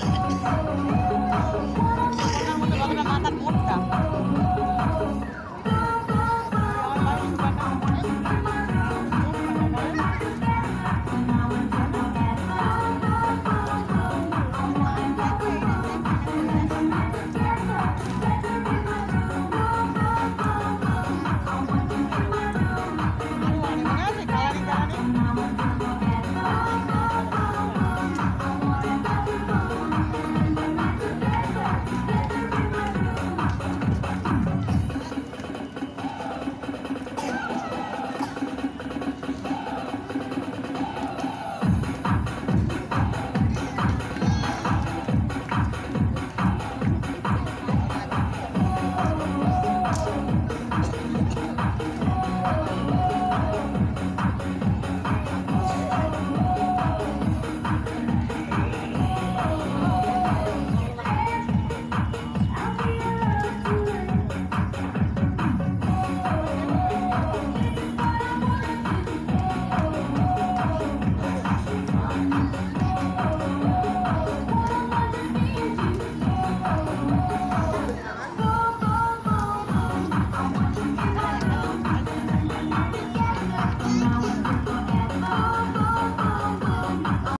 すごいね。